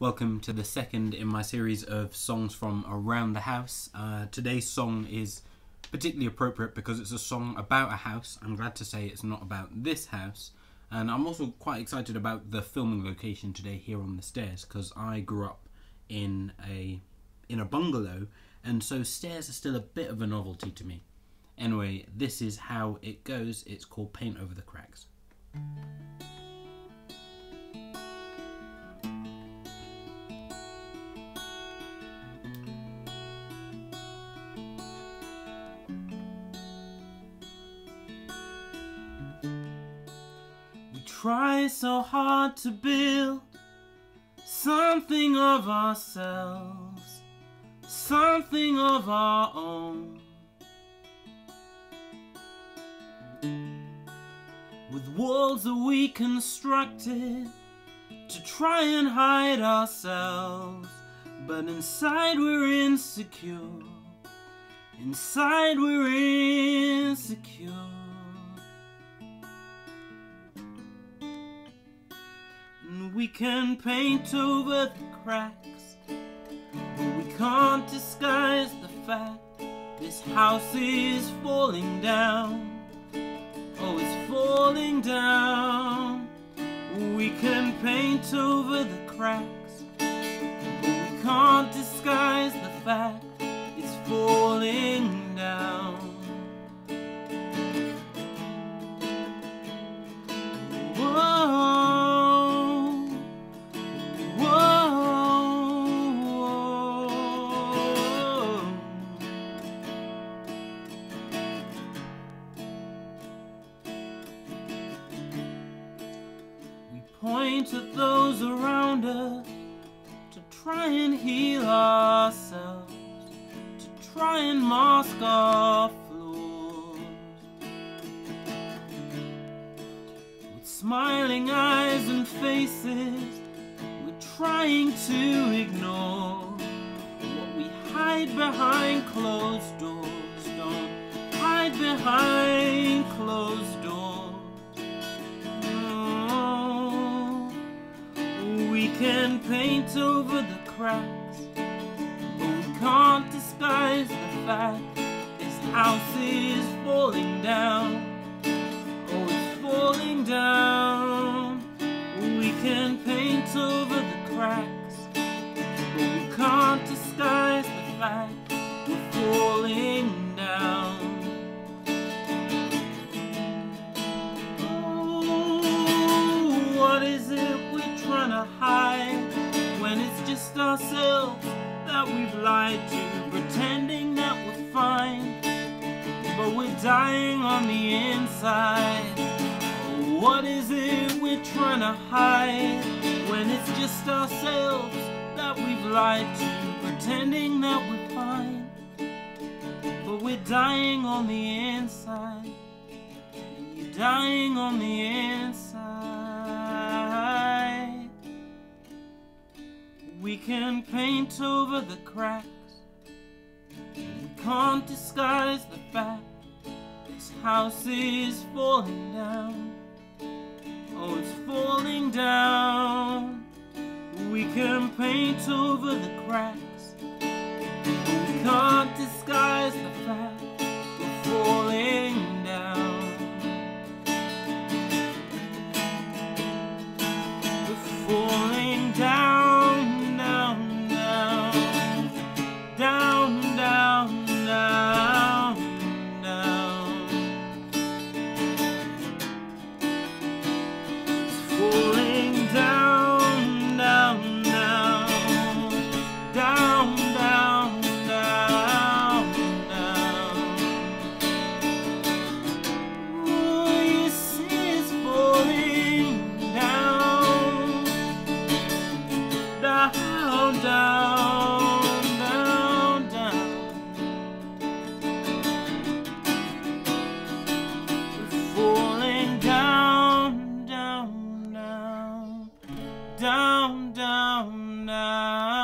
Welcome to the second in my series of songs from around the house. Uh, today's song is particularly appropriate because it's a song about a house. I'm glad to say it's not about this house. And I'm also quite excited about the filming location today here on the stairs because I grew up in a in a bungalow and so stairs are still a bit of a novelty to me. Anyway, this is how it goes. It's called Paint Over the Cracks. Try so hard to build something of ourselves, something of our own. With walls that we constructed to try and hide ourselves, but inside we're insecure. Inside we're insecure. We can paint over the cracks, but we can't disguise the fact this house is falling down. Oh, it's falling down. We can paint over the cracks, but we can't disguise the fact it's falling point at those around us to try and heal ourselves, to try and mask our flaws. With smiling eyes and faces, we're trying to ignore what we hide behind closed doors. Don't hide behind can paint over the cracks, but we can't disguise the fact this house is falling down. Oh, it's falling down. We can paint over the cracks, but we can't disguise the fact hide when it's just ourselves that we've lied to, pretending that we're fine, but we're dying on the inside. What is it we're trying to hide when it's just ourselves that we've lied to, pretending that we're fine, but we're dying on the inside. You're dying on the inside. We can paint over the cracks. We can't disguise the fact this house is falling down. Oh, it's falling down. We can paint over the cracks. We can't disguise down, down now.